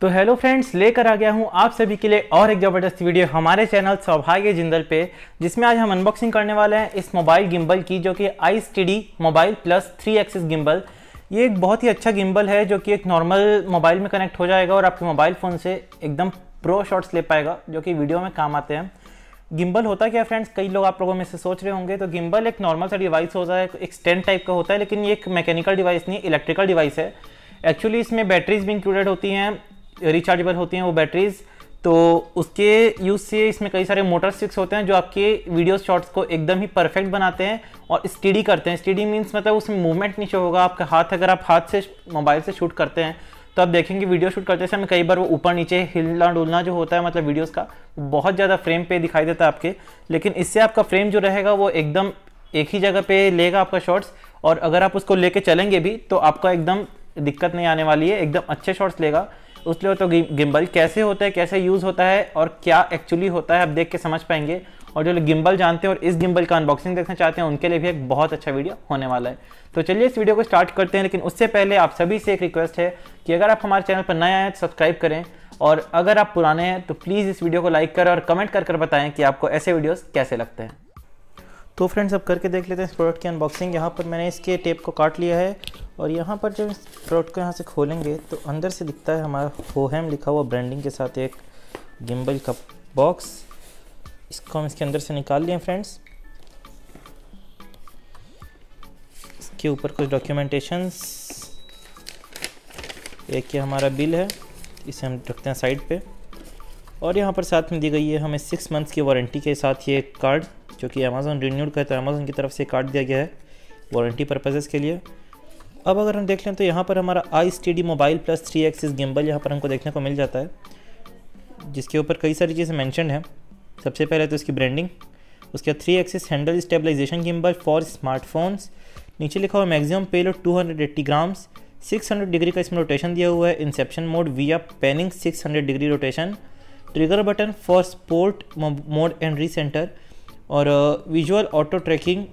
तो hello friends, लेकर आ गया हूँ आप सभी के लिए और एक ज़बरदस्त वीडियो हमारे चैनल सौभाग्य जिंदल पे, जिसमें आज हम अनबॉक्सिंग करने वाले हैं इस मोबाइल गिम्बल की, जो कि I mobile plus three axis gimbal ये एक बहुत ही अच्छा गिम्बल है, जो कि एक नॉर्मल मोबाइल में कनेक्ट हो जाएगा और आपके मोबाइल फ़ोन से एकदम प्रो शॉट्स ले पाएगा, जो कि वीडियो में काम आते हैं। गिम्बल होता क्या फ्रेंड्स? कई लोग आप लोगों में से सोच रहे होंगे तो गिम्बल एक नॉर्मल सा डिवाइस होता है, एक स्टैंड टाइप का होता है, लेकिन ये एक मैकेनिकल डिवाइस नहीं इलेक्ट्रिकल डिवाइस है। एक्चुअली इसमें बैटरीज भी इंक्लूडेड होती हैं रिचार्जेबल होती हैं वो बैटरीज तो उसके यूज़ से इसमें कई सारे मोटर स्टिक्स होते हैं जो आपके वीडियो शॉट्स को एकदम ही परफेक्ट बनाते हैं और स्टडी करते हैं। स्टडी मीन्स मतलब उसमें मूवमेंट नीचे होगा। आपका हाथ अगर आप हाथ से मोबाइल से शूट करते हैं तो आप देखेंगे वीडियो शूट करते समय कई बार वो ऊपर नीचे हिलना डुलना जो होता है मतलब वीडियोज़ का बहुत ज़्यादा फ्रेम पे दिखाई देता है आपके। लेकिन इससे आपका फ्रेम जो रहेगा वो एकदम एक ही जगह पे लेगा आपका शॉट्स और अगर आप उसको लेके चलेंगे भी तो आपका एकदम दिक्कत नहीं आने वाली है। एकदम अच्छे शॉट्स लेगा। उसलिए तो गिम्बल कैसे होता है, कैसे यूज़ होता है और क्या एक्चुअली होता है, आप देख के समझ पाएँगे। और जो लोग गिम्बल जानते हैं और इस गिम्बल का अनबॉक्सिंग देखना चाहते हैं, उनके लिए भी एक बहुत अच्छा वीडियो होने वाला है। तो चलिए इस वीडियो को स्टार्ट करते हैं, लेकिन उससे पहले आप सभी से एक रिक्वेस्ट है कि अगर आप हमारे चैनल पर नए आए तो सब्सक्राइब करें। और अगर आप पुराने हैं तो प्लीज़ इस वीडियो को लाइक करें और कमेंट कर कर बताएँ कि आपको ऐसे वीडियोस कैसे लगते हैं। तो फ्रेंड्स अब करके देख लेते हैं इस प्रोडक्ट की अनबॉक्सिंग यहाँ पर मैंने इसके टेप को काट लिया है और यहाँ पर जब इस प्रोडक्ट को यहाँ से खोलेंगे तो अंदर से दिखता है हमारा होहेम लिखा हुआ ब्रांडिंग के साथ एक गिम्बल का बॉक्स इसको हम इसके अंदर से निकाल लिए फ्रेंड्स इसके ऊपर कुछ डॉक्यूमेंटेशंस एक ये हमारा बिल है, इसे हम रखते हैं साइड पे। और यहाँ पर साथ में दी गई है हमें सिक्स मंथ्स की वारंटी के साथ ये कार्ड जो कि अमेज़ोन रिन्यूड का है तो अमेज़ोन की तरफ़ से कार्ड दिया गया है वारंटी पर्पजेज़ के लिए। अब अगर हम देख लें तो यहाँ पर हमारा I D mobile plus three axis gimbal यहाँ पर हमको देखने को मिल जाता है, जिसके ऊपर कई सारी चीज़ें मैंशन है। सबसे पहले तो इसकी ब्रांडिंग उसके बाद three axis handle stabilization gimbal for smartphones नीचे लिखा हुआ मैक्सिमम पेलो 280 ग्राम्स 600 डिग्री का इसमें रोटेशन दिया हुआ है। Inception mode via panning 600 degree rotation trigger button for sport mode and recenter और visual auto tracking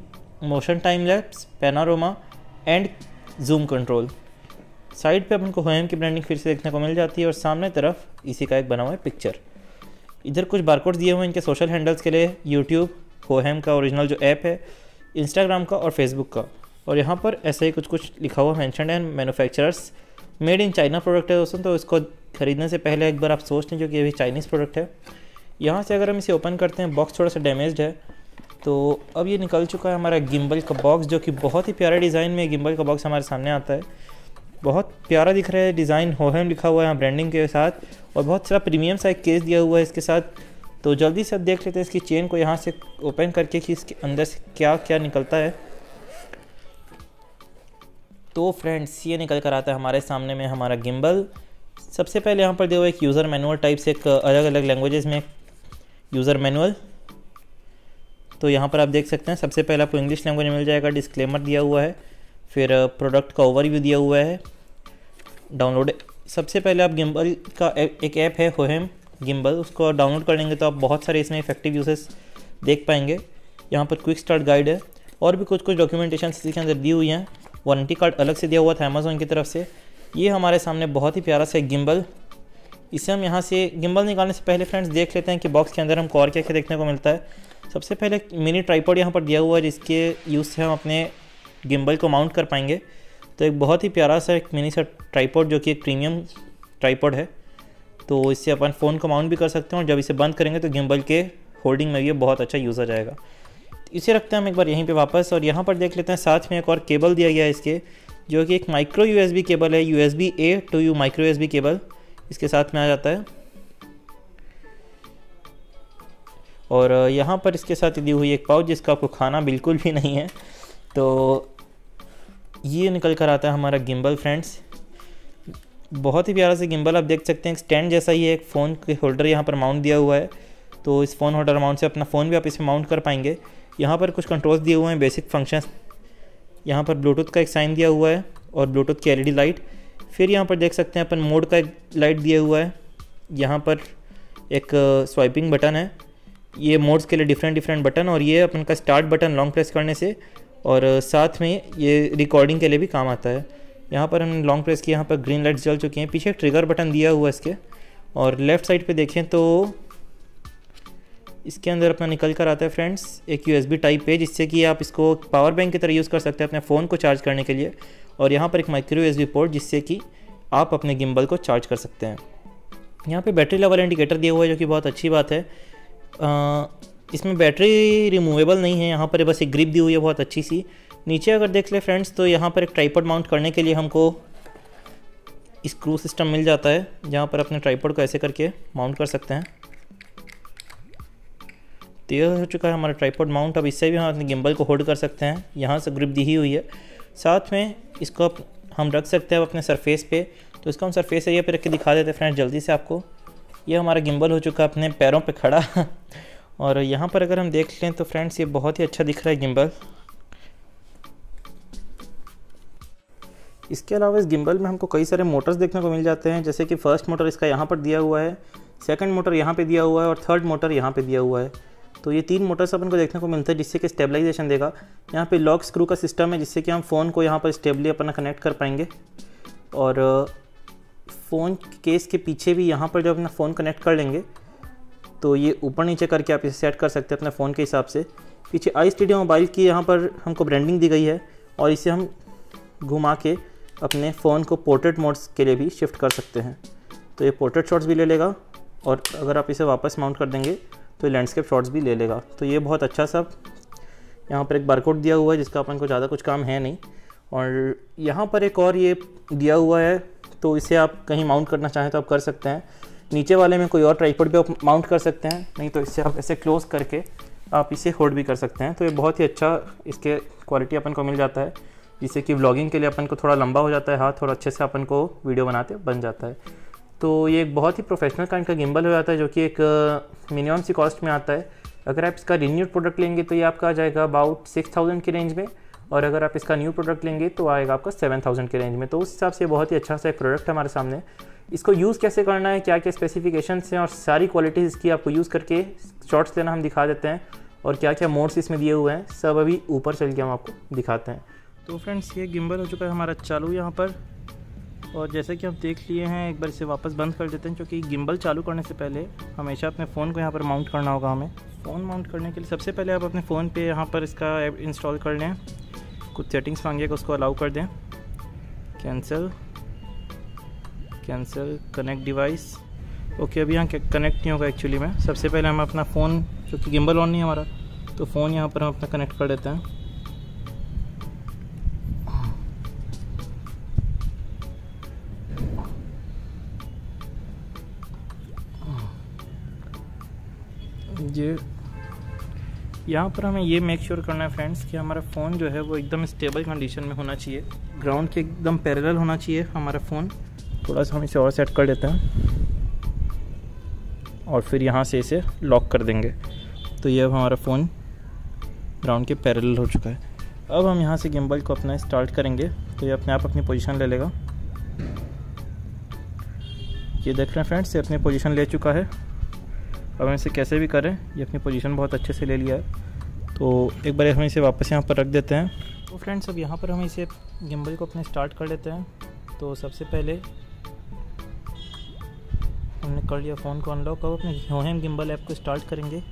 motion time lapse panorama and zoom control side पे अपन को होम की ब्रांडिंग फिर से देखने को मिल जाती है और सामने तरफ़ इसी का एक बना हुआ है पिक्चर इधर कुछ बारकोड्स दिए हुए हैं इनके सोशल हैंडल्स के लिए यूट्यूब होहेम का ओरिजिनल जो ऐप है इंस्टाग्राम का और फेसबुक का. और यहाँ पर ऐसे ही कुछ कुछ लिखा हुआ मैंशन है manufacturers made in China product है दोस्तों तो इसको ख़रीदने से पहले एक बार आप सोच लें, जो कि अभी चाइनीज़ प्रोडक्ट है. यहाँ से अगर हम इसे ओपन करते हैं बॉक्स थोड़ा सा डैमेज है तो अब ये निकल चुका है हमारा गिम्बल का बॉक्स जो कि बहुत ही प्यारा डिज़ाइन में गिम्बल का बॉक्स हमारे सामने आता है। बहुत प्यारा दिख रहा है डिज़ाइन होहेम लिखा हुआ है यहाँ ब्रांडिंग के साथ, और बहुत सारा प्रीमियम सा एक केस दिया हुआ है इसके साथ। तो जल्दी से अब देख लेते हैं इसकी चेन को यहाँ से ओपन करके कि इसके अंदर से क्या क्या निकलता है। तो फ्रेंड्स ये निकल कर आता है हमारे सामने में हमारा गिम्बल सबसे पहले यहाँ पर दिया हुआ एक यूज़र मैनुअल टाइप से एक अलग अलग लैंग्वेजेस में यूज़र मैनुअल। तो यहाँ पर आप देख सकते हैं, सबसे पहले आपको इंग्लिश लैंग्वेज मिल जाएगा डिस्क्लेमर दिया हुआ है, फिर प्रोडक्ट का ओवरव्यू दिया हुआ है। डाउनलोड सबसे पहले आप गिम्बल का एक ऐप है होहेम गिम्बल उसको डाउनलोड कर लेंगे तो आप बहुत सारे इसमें इफ़ेक्टिव यूसेस देख पाएँगे। यहाँ पर क्विक स्टार्ट गाइड है, और भी कुछ कुछ डॉक्यूमेंटेशन इसके अंदर दी हुई हैं। वारंटी कार्ड अलग से दिया हुआ था अमेज़ोन की तरफ़ से। ये हमारे सामने बहुत ही प्यारा सा गिम्बल इसे हम यहाँ से गिम्बल निकालने से पहले फ्रेंड्स देख लेते हैं कि बॉक्स के अंदर हमको और क्या क्या देखने को मिलता है। सबसे पहले मिनी ट्राईपोड यहाँ पर दिया हुआ है, जिसके यूज़ से हम अपने गिम्बल को माउंट कर पाएँगे। तो एक बहुत ही प्यारा सा एक मिनी सा ट्राईपोड जो कि एक प्रीमियम ट्राईपोड है। तो इससे अपन फ़ोन को माउंट भी कर सकते हैं और जब इसे बंद करेंगे तो गिम्बल के होल्डिंग में भी बहुत अच्छा यूज़ आ जाएगा। इसे रखते हैं हम एक बार यहीं पे वापस और यहाँ पर देख लेते हैं साथ में एक और केबल दिया गया है इसके, जो कि एक माइक्रो यूएसबी केबल है U A to U micro USB cable इसके साथ में आ जाता है। और यहाँ पर इसके साथ दी हुई एक पाउच जिसका आपको खाना बिल्कुल भी नहीं है तो ये निकल कर आता है हमारा गिम्बल, फ्रेंड्स। बहुत ही प्यारा से गिम्बल आप देख सकते हैं। स्टैंड जैसा ही है, एक फ़ोन के होल्डर यहाँ पर माउंट दिया हुआ है। तो इस फ़ोन होल्डर माउंट से अपना फ़ोन भी आप इसमें माउंट कर पाएँगे। यहाँ पर कुछ कंट्रोल्स दिए हुए हैं बेसिक फ़ंक्शंस यहाँ पर ब्लूटूथ का एक साइन दिया हुआ है और ब्लूटूथ की एलईडी लाइट फिर यहाँ पर देख सकते हैं अपन मोड का एक लाइट दिया हुआ है। यहाँ पर एक स्वाइपिंग बटन है। ये मोड्स के लिए डिफरेंट डिफरेंट बटन और ये अपन का स्टार्ट बटन लॉन्ग प्रेस करने से और साथ में ये रिकॉर्डिंग के लिए भी काम आता है। यहाँ पर हमने लॉन्ग प्रेस किया, यहाँ पर ग्रीन लाइट्स जल चुकी हैं। पीछे ट्रिगर बटन दिया हुआ है इसके। और लेफ़्ट साइड पे देखें तो इसके अंदर अपना निकल कर आता है फ्रेंड्स एक यूएसबी टाइप है जिससे कि आप इसको पावर बैंक की तरह यूज़ कर सकते हैं अपने फ़ोन को चार्ज करने के लिए और यहाँ पर एक माइक्रो यू पोर्ट जिससे कि आप अपने गिम्बल को चार्ज कर सकते हैं। यहाँ पे बैटरी लेवल इंडिकेटर दिया हुआ है जो कि बहुत अच्छी बात है। आ, इसमें बैटरी रिमूवेबल नहीं है यहाँ पर बस एक ग्रिप दी हुई है बहुत अच्छी सी। नीचे अगर देख ले फ्रेंड्स तो यहाँ पर एक ट्राईपोड माउंट करने के लिए हमको स्क्रू सिस्टम मिल जाता है जहाँ पर अपने ट्राईपोड को ऐसे करके माउंट कर सकते हैं। तो यह हो चुका है हमारा ट्राईपोड माउंट अब इससे भी हम अपने गिम्बल को होल्ड कर सकते हैं। यहाँ से ग्रिप दी हुई है। साथ में इसको हम रख सकते हैं अपने सरफेस पे। तो इसको हम सरफेस एरिया पे रख के दिखा देते हैं फ्रेंड्स जल्दी से आपको। ये हमारा गिम्बल हो चुका है, अपने पैरों पे खड़ा। और यहाँ पर अगर हम देख लें तो फ्रेंड्स ये बहुत ही अच्छा दिख रहा है गिम्बल इसके अलावा इस गिम्बल में हमको कई सारे मोटर्स देखने को मिल जाते हैं। जैसे कि फ़र्स्ट मोटर इसका यहाँ पर दिया हुआ है सेकंड मोटर यहाँ पे दिया हुआ है और थर्ड मोटर यहाँ पे दिया हुआ है। तो ये तीन मोटर्स अपन को देखने को मिलता है जिससे कि स्टेबलाइजेशन देगा। यहाँ पे लॉक स्क्रू का सिस्टम है जिससे कि हम फ़ोन को यहाँ पर स्टेबली अपना कनेक्ट कर पाएँगे। और फ़ोन केस के पीछे भी यहाँ पर जब अपना फ़ोन कनेक्ट कर लेंगे तो ये ऊपर नीचे करके आप इसे सेट कर सकते हैं अपने फ़ोन के हिसाब से। पीछे आई स्टूडियो मोबाइल की यहाँ पर हमको ब्रांडिंग दी गई है और इसे हम घुमा के अपने फ़ोन को पोर्ट्रेट मोड्स के लिए भी शिफ्ट कर सकते हैं। तो ये पोर्ट्रेट शॉट्स भी ले लेगा और अगर आप इसे वापस माउंट कर देंगे तो लैंडस्केप शॉट्स भी ले लेगा। तो ये बहुत अच्छा सा यहाँ पर एक बारकोड दिया हुआ है, जिसका अपन को ज़्यादा कुछ काम है नहीं। और यहाँ पर एक और ये दिया हुआ है तो इसे आप कहीं माउंट करना चाहें तो आप कर सकते हैं। नीचे वाले में कोई और ट्राईपोड पे आप माउंट कर सकते हैं, नहीं तो इससे आप ऐसे क्लोज करके आप इसे होल्ड भी कर सकते हैं। तो ये बहुत ही अच्छा इसके क्वालिटी अपन को मिल जाता है, जिससे कि व्लॉगिंग के लिए अपन को थोड़ा लंबा हो जाता है हाथ और अच्छे से अपन को वीडियो बनाते बन जाता है। तो ये एक बहुत ही प्रोफेशनल काइंड का गिम्बल हो जाता है, जो कि एक मिनिमम सी कॉस्ट में आता है। अगर आप इसका रिन्यूड प्रोडक्ट लेंगे तो ये आपका आ जाएगा अबाउट सिक्स थाउज़ेंड की रेंज में, और अगर आप इसका न्यू प्रोडक्ट लेंगे तो आएगा आपका सेवन थाउज़ेंड के रेंज में। तो उस हिसाब से बहुत ही अच्छा सा एक प्रोडक्ट हमारे सामने। इसको यूज़ कैसे करना है क्या क्या स्पेसिफिकेशंस हैं, और सारी क्वालिटीज़ इसकी आपको यूज़ करके शॉर्ट्स लेना हम दिखा देते हैं, और क्या क्या मोड्स इसमें दिए हुए हैं, सब अभी ऊपर चल के हम आपको दिखाते हैं। तो फ्रेंड्स ये गिम्बल हो चुका है हमारा चालू यहाँ पर। और जैसे कि हम देख लिए हैं, एक बार इसे वापस बंद कर देते हैं क्योंकि गिम्बल चालू करने से पहले हमेशा अपने फ़ोन को यहाँ पर माउंट करना होगा हमें। फ़ोन माउंट करने के लिए सबसे पहले आप अपने फ़ोन पे यहाँ पर इसका ऐप इंस्टॉल कर लें। कुछ सेटिंग्स मांगिएगा, उसको अलाउ कर दें। Cancel cancel, connect device. Okay, अभी यहाँ कनेक्ट नहीं होगा एक्चुअली में। सबसे पहले हम अपना फ़ोन, क्योंकि गिम्बल ऑन नहीं है हमारा तो फ़ोन यहाँ पर हम अपना कनेक्ट कर देते हैं। ये यहाँ पर हमें ये मेक श्योर करना है फ्रेंड्स कि हमारा फ़ोन जो है वो एकदम स्टेबल कंडीशन में होना चाहिए। ग्राउंड के एकदम पैरेलल होना चाहिए हमारा फ़ोन थोड़ा सा हम इसे और सेट कर देते हैं। और फिर यहाँ से इसे लॉक कर देंगे। तो ये अब हमारा फ़ोन ग्राउंड के पैरेलल हो चुका है। अब हम यहाँ से गिम्बल को अपना स्टार्ट करेंगे। तो ये अपने आप अपनी पोजीशन ले लेगा। ये देख रहे हैं फ्रेंड्स ये अपनी पोजीशन ले चुका है। अब हम इसे कैसे भी करें, ये अपनी पोजीशन बहुत अच्छे से ले लिया है। तो एक बार हम इसे वापस यहाँ पर रख देते हैं। तो फ्रेंड्स अब यहाँ पर हम इसे गिम्बल को अपने स्टार्ट कर लेते हैं। तो सबसे पहले हमने कर लिया फ़ोन को अनलॉक अब अपने होम गिम्बल ऐप को स्टार्ट करेंगे।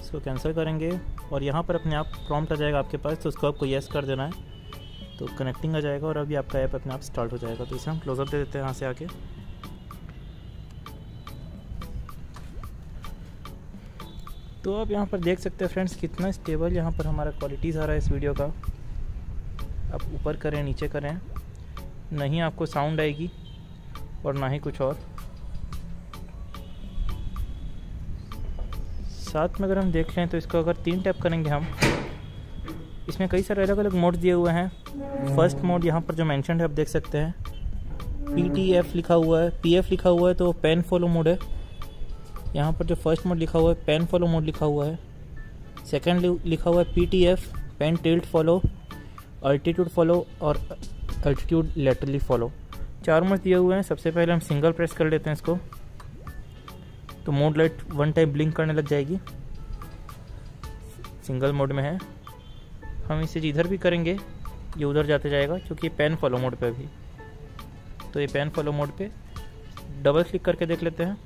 इसको कैंसिल करेंगे और यहाँ पर अपने आप प्रॉम्प्ट आ जाएगा आपके पास। तो उसको आपको येस कर देना है। तो कनेक्टिंग आ जाएगा और अभी आपका ऐप अपने आप स्टार्ट हो जाएगा। तो इसे हम क्लोजअप दे देते हैं यहाँ से आके। तो आप यहाँ पर देख सकते हैं फ्रेंड्स, कितना स्टेबल यहाँ पर हमारा क्वालिटीज़ आ रहा है इस वीडियो का। आप ऊपर करें, नीचे करें नहीं आपको साउंड आएगी और ना ही कुछ और। साथ में अगर हम देख लें तो इसको अगर तीन टैप करेंगे हम, इसमें कई सारे अलग अलग मोड दिए हुए हैं। फ़र्स्ट मोड यहाँ पर जो मैंशन है, आप देख सकते हैं। पी टी एफ़ लिखा हुआ है पी एफ़ लिखा हुआ है तो पेन फॉलो मोड है। यहाँ पर जो फ़र्स्ट मोड लिखा हुआ है पेन फॉलो मोड लिखा हुआ है। सेकेंड लिखा हुआ है P T F pan tilt follow altitude follow और अल्टीट्यूड लेटरली फॉलो चार मोड दिए हुए हैं। सबसे पहले हम सिंगल प्रेस कर लेते हैं इसको। तो mode light one time blink करने लग जाएगी। सिंगल मोड में है। हम इसे जिधर भी करेंगे, ये उधर जाते जाएगा, क्योंकि पेन फॉलो मोड पे अभी। तो ये पेन फॉलो मोड पे डबल क्लिक करके देख लेते हैं।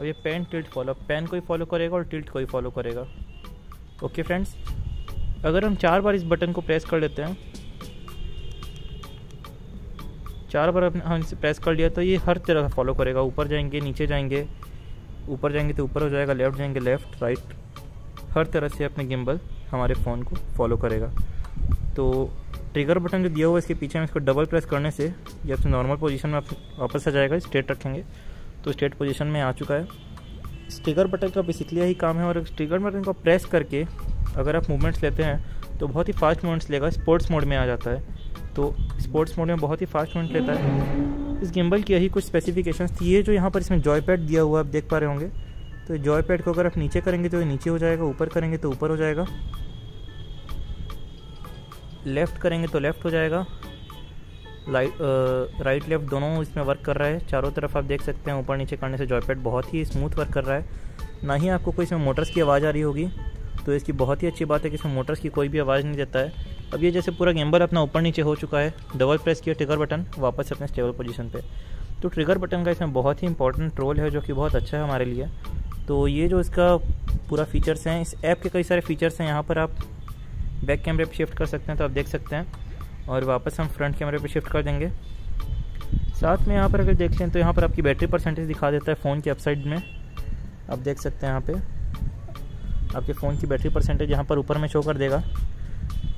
अब ये पेन टिल्ट फॉलो पेन को ही फॉलो करेगा और टिल्ट को ही फॉलो करेगा। ओके फ्रेंड्स अगर हम चार बार इस बटन को प्रेस कर लेते हैं, चार बार अपने हम इसे प्रेस कर लिया तो ये हर तरह फॉलो करेगा। ऊपर जाएँगे, नीचे जाएँगे, ऊपर जाएँगे तो ऊपर हो जाएगा लेफ़्ट जाएँगे लेफ़्ट राइट हर तरह से अपने गिम्बल हमारे फ़ोन को फॉलो करेगा। तो ट्रिगर बटन जो दिया हुआ है, इसके पीछे हम इसको डबल प्रेस करने से ये अपने नॉर्मल पोजीशन में वापस आ जाएगा स्ट्रेट रखेंगे। तो स्टेट पोजीशन में आ चुका है। स्टिकर बटन का बेसिकली यही काम है और स्टिकर बटन को प्रेस करके अगर आप मूवमेंट्स लेते हैं तो बहुत ही फास्ट मूवमेंट्स लेगा स्पोर्ट्स मोड में आ जाता है। तो स्पोर्ट्स मोड में बहुत ही फास्ट मूवमेंट लेता है। इस गिम्बल की यही कुछ स्पेसिफिकेशन थी। ये जो यहाँ पर इसमें जॉय पैड दिया हुआ आप देख पा रहे होंगे। तो जॉय पैड को अगर आप नीचे करेंगे तो ये नीचे हो जाएगा, ऊपर करेंगे तो ऊपर हो जाएगा। लेफ़्ट करेंगे तो लेफ़्ट हो जाएगा। राइट लेफ़्ट दोनों इसमें वर्क कर रहा है। चारों तरफ़ आप देख सकते हैं, ऊपर नीचे करने से जॉयपैड बहुत ही स्मूथ वर्क कर रहा है। ना ही आपको कोई इसमें मोटर्स की आवाज़ आ रही होगी तो इसकी बहुत ही अच्छी बात है कि इसमें मोटर्स की कोई भी आवाज़ नहीं देता है। अब ये जैसे पूरा गेम्बर अपना ऊपर नीचे हो चुका है डबल प्रेस किया ट्रिगर बटन वापस अपने स्टेबल पोजीशन पे। तो ट्रिगर बटन का इसमें बहुत ही इंपॉर्टेंट रोल है, जो कि बहुत अच्छा है हमारे लिए। तो ये जो इसका पूरा फीचर्स हैं, इस ऐप के कई सारे फीचर्स हैं, यहाँ पर आप बैक कैमरे पर शिफ्ट कर सकते हैं तो आप देख सकते हैं। और वापस हम फ्रंट कैमरे पे शिफ्ट कर देंगे। साथ में यहाँ पर अगर देख लें तो यहाँ पर आपकी बैटरी परसेंटेज दिखा देता है फ़ोन के अपसाइड में। आप देख सकते हैं यहाँ पे। आपके फ़ोन की बैटरी परसेंटेज यहाँ पर ऊपर में शो कर देगा।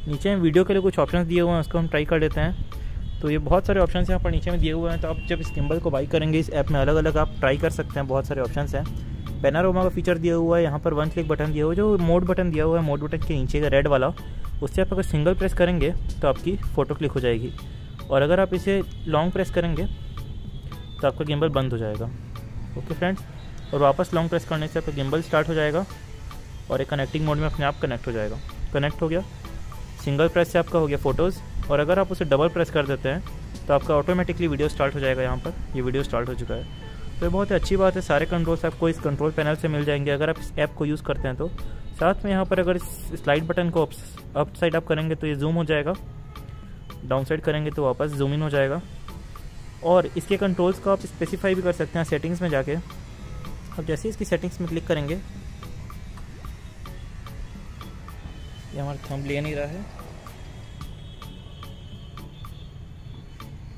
नीचे में वीडियो के लिए कुछ ऑप्शन दिए हुए हैं, उसको हम ट्राई कर लेते हैं। तो ये बहुत सारे ऑप्शन यहाँ पर नीचे में दिए हुए हैं। तो आप जब इस किम्बल को बाई करेंगे, इस ऐप में अलग अलग आप ट्राई कर सकते हैं, बहुत सारे ऑप्शन हैं। पेनारोमा का फीचर दिया हुआ है, यहाँ पर वन क्लिक बटन दिया हुआ है, जो मोड बटन दिया हुआ है मोड बटन के नीचे का रेड वाला। उससे आप अगर सिंगल प्रेस करेंगे तो आपकी फ़ोटो क्लिक हो जाएगी। और अगर आप इसे लॉन्ग प्रेस करेंगे तो आपका गिम्बल बंद हो जाएगा। ओके फ्रेंड्स और वापस लॉन्ग प्रेस करने से आपका गिम्बल स्टार्ट हो जाएगा और एक कनेक्टिंग मोड में अपने आप कनेक्ट हो जाएगा। कनेक्ट हो गया। सिंगल प्रेस से आपका हो गया फ़ोटोज़ और अगर आप उसे डबल प्रेस कर देते हैं तो आपका ऑटोमेटिकली वीडियो स्टार्ट हो जाएगा यहाँ पर। ये वीडियो स्टार्ट हो चुका है। तो ये बहुत ही अच्छी बात है। सारे कंट्रोल्स आपको इस कंट्रोल पैनल से मिल जाएँगे। अगर आप इस ऐप को यूज़ करते हैं तो। साथ में यहाँ पर अगर स्लाइड बटन को अप साइड अप करेंगे तो ये जूम हो जाएगा। डाउन साइड करेंगे तो वापस जूम इन हो जाएगा। और इसके कंट्रोल्स को आप स्पेसिफाई भी कर सकते हैं सेटिंग्स में जाके। अब जैसे इसकी सेटिंग्स में क्लिक करेंगे, ये हमारा थंब ले नहीं रहा है।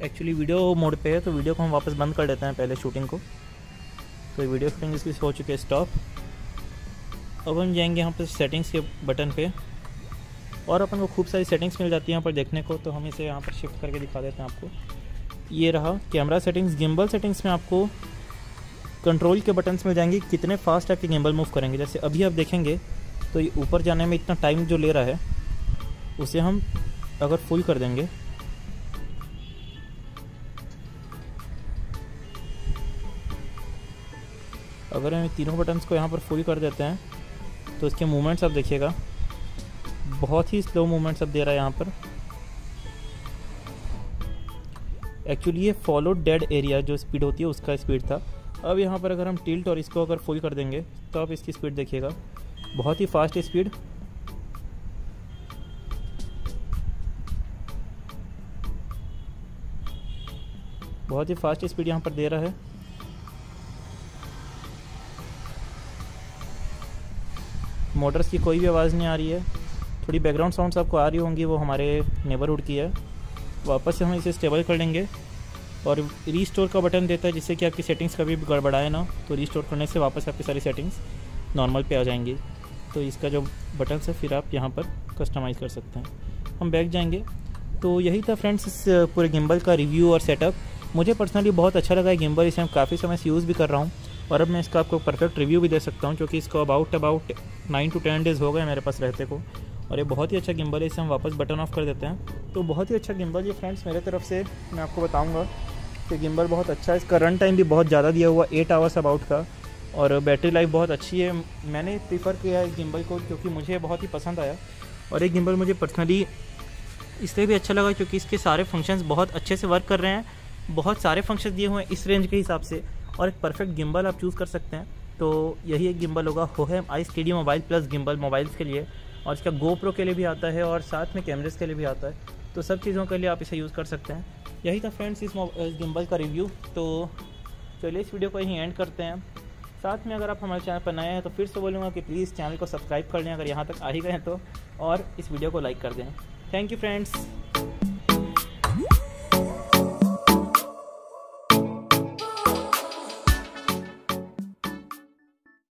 एक्चुअली वीडियो मोड पे है तो वीडियो को हम वापस बंद कर देते हैं पहले शूटिंग को। तो वीडियो शूटिंग इसकी हो चुकी है स्टॉप अब हम जाएँगे यहाँ पर सेटिंग्स के बटन पे। और अपन को खूब सारी सेटिंग्स मिल जाती है यहाँ पर देखने को तो हम इसे यहाँ पर शिफ्ट करके दिखा देते हैं आपको। ये रहा कैमरा सेटिंग्स गिम्बल सेटिंग्स में आपको कंट्रोल के बटन्स मिल जाएँगे। कितने फास्ट आपके गिम्बल मूव करेंगे। जैसे अभी आप देखेंगे तो ये ऊपर जाने में इतना टाइम जो ले रहा है, उसे हम अगर फुल कर देंगे। अगर हम तीनों बटन्स को यहाँ पर फुल कर देते हैं तो इसके मूवमेंट्स आप देखिएगा। बहुत ही स्लो मूवमेंट्स अब दे रहा है यहाँ पर। एक्चुअली ये फॉलो डेड एरिया जो स्पीड होती है, उसका स्पीड था। अब यहाँ पर अगर हम टिल्ट और इसको अगर फुल कर देंगे तो आप इसकी स्पीड देखिएगा। बहुत ही फास्ट स्पीड बहुत ही फास्ट स्पीड यहाँ पर दे रहा है। मोटर्स की कोई भी आवाज़ नहीं आ रही है। थोड़ी बैकग्राउंड साउंड्स आपको आ रही होंगी, वो हमारे नेबरहुड की है। वापस से हम इसे स्टेबल कर लेंगे और रीस्टोर का बटन देता है, जिससे कि आपकी सेटिंग्स कभी भी गड़बड़ाए ना। तो रीस्टोर करने से वापस आपकी सारी सेटिंग्स नॉर्मल पे आ जाएँगी। तो इसका जो बटन है, फिर आप यहाँ पर कस्टमाइज़ कर सकते हैं। हम बैक जाएँगे। तो यही था फ्रेंड्स इस, पूरे गिम्बल का रिव्यू और सेटअप मुझे पर्सनली बहुत अच्छा लगा है गिम्बल इसे हम काफ़ी समय से यूज़ भी कर रहा हूँ। और अब मैं इसका आपको परफेक्ट रिव्यू भी दे सकता हूँ, क्योंकि इसको about about nine to ten days हो गए मेरे पास रहते को। और ये बहुत ही अच्छा गिम्बल है, इसे हम वापस बटन ऑफ़ कर देते हैं। तो बहुत ही अच्छा गिम्बल ये फ्रेंड्स मेरे तरफ़ से मैं आपको बताऊँगा कि गिम्बल बहुत अच्छा है। इसका रन टाइम भी बहुत ज़्यादा दिया हुआ एट आवर्स अबाउट का। और बैटरी लाइफ बहुत अच्छी है। मैंने प्रीफर किया है गिम्बल को, क्योंकि मुझे बहुत ही पसंद आया। और ये गिम्बल मुझे पर्सनली इसलिए भी अच्छा लगा, क्योंकि इसके सारे फ़ंक्शंस बहुत अच्छे से वर्क कर रहे हैं। बहुत सारे फ़ंक्शन दिए हुए हैं इस रेंज के हिसाब से। और एक परफेक्ट गिम्बल आप चूज़ कर सकते हैं। तो यही एक गिम्बल होगा हो है I steady mobile plus gimbal mobiles के लिए। और इसका गोप्रो के लिए भी आता है और साथ में कैमरेज के लिए भी आता है। तो सब चीज़ों के लिए आप इसे यूज़ कर सकते हैं। यही था फ्रेंड्स इस गिम्बल का रिव्यू तो चलिए इस वीडियो को यहीं एंड करते हैं। साथ में अगर आप हमारे चैनल पर नए हैं तो फिर से बोलूँगा कि प्लीज़ चैनल को सब्सक्राइब कर लें अगर यहाँ तक आ ही गए तो। और इस वीडियो को लाइक कर दें। Thank you friends